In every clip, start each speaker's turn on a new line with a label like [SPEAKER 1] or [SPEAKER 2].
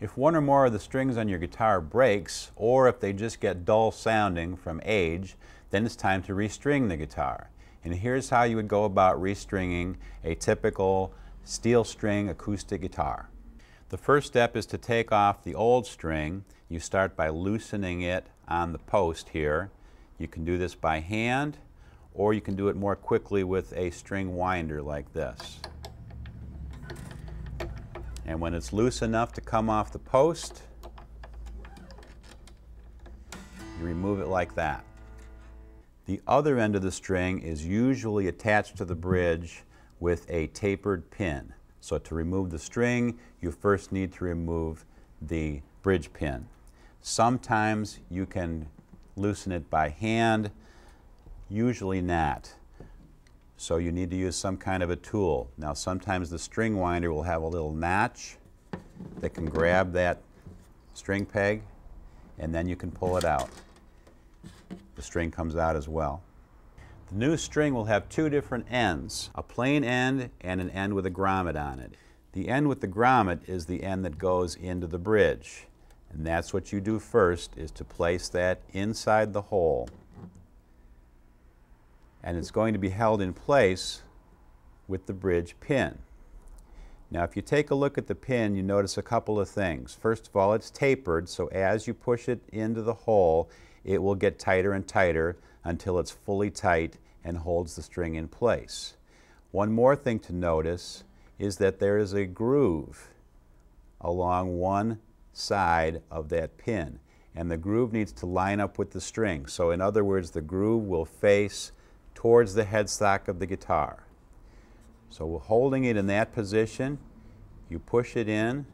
[SPEAKER 1] If one or more of the strings on your guitar breaks, or if they just get dull sounding from age, then it's time to restring the guitar. And here's how you would go about restringing a typical steel string acoustic guitar. The first step is to take off the old string. You start by loosening it on the post here. You can do this by hand, or you can do it more quickly with a string winder like this. And when it's loose enough to come off the post, you remove it like that. The other end of the string is usually attached to the bridge with a tapered pin. So to remove the string, you first need to remove the bridge pin. Sometimes you can loosen it by hand, usually not. So you need to use some kind of a tool. Now sometimes the string winder will have a little notch that can grab that string peg and then you can pull it out. The string comes out as well. The new string will have two different ends, a plain end and an end with a grommet on it. The end with the grommet is the end that goes into the bridge. And that's what you do first, is to place that inside the hole and it's going to be held in place with the bridge pin. Now if you take a look at the pin you notice a couple of things. First of all it's tapered so as you push it into the hole it will get tighter and tighter until it's fully tight and holds the string in place. One more thing to notice is that there is a groove along one side of that pin and the groove needs to line up with the string. So in other words the groove will face towards the headstock of the guitar. So we're holding it in that position, you push it in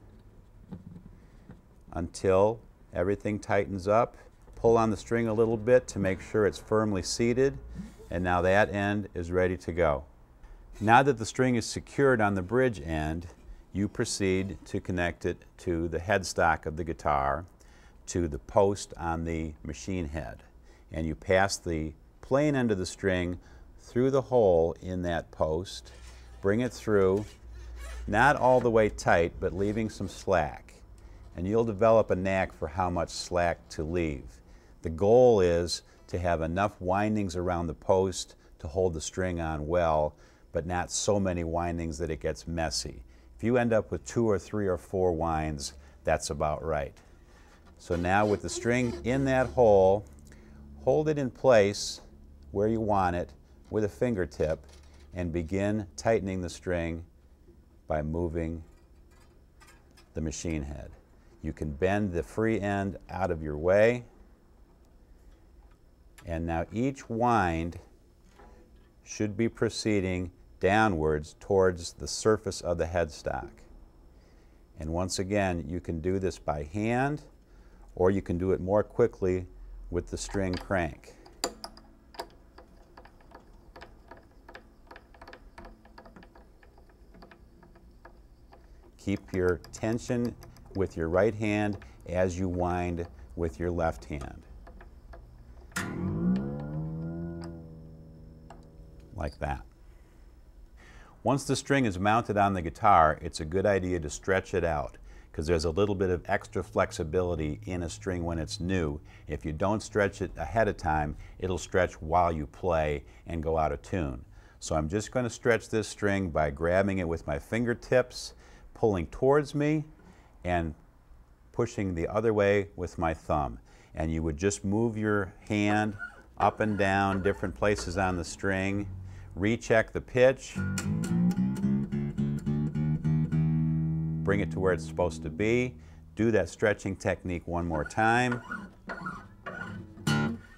[SPEAKER 1] until everything tightens up. Pull on the string a little bit to make sure it's firmly seated, and now that end is ready to go. Now that the string is secured on the bridge end, you proceed to connect it to the headstock of the guitar, to the post on the machine head, and you pass the plain end of the string through the hole in that post, bring it through, not all the way tight, but leaving some slack. And you'll develop a knack for how much slack to leave. The goal is to have enough windings around the post to hold the string on well, but not so many windings that it gets messy. If you end up with two or three or four winds, that's about right. So now with the string in that hole, hold it in place where you want it with a fingertip and begin tightening the string by moving the machine head. You can bend the free end out of your way and now each wind should be proceeding downwards towards the surface of the headstock. And once again, you can do this by hand or you can do it more quickly with the string crank. Keep your tension with your right hand as you wind with your left hand. Like that. Once the string is mounted on the guitar, it's a good idea to stretch it out because there's a little bit of extra flexibility in a string when it's new. If you don't stretch it ahead of time, it'll stretch while you play and go out of tune. So I'm just going to stretch this string by grabbing it with my fingertips pulling towards me and pushing the other way with my thumb. And you would just move your hand up and down different places on the string, recheck the pitch, bring it to where it's supposed to be, do that stretching technique one more time,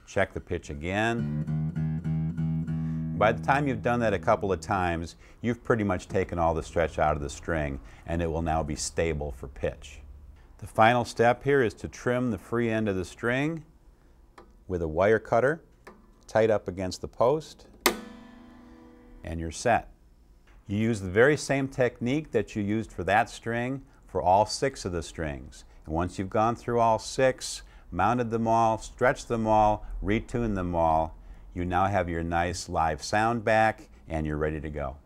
[SPEAKER 1] check the pitch again, by the time you've done that a couple of times, you've pretty much taken all the stretch out of the string and it will now be stable for pitch. The final step here is to trim the free end of the string with a wire cutter tight up against the post and you're set. You use the very same technique that you used for that string for all six of the strings. And once you've gone through all six, mounted them all, stretched them all, retuned them all, you now have your nice live sound back and you're ready to go.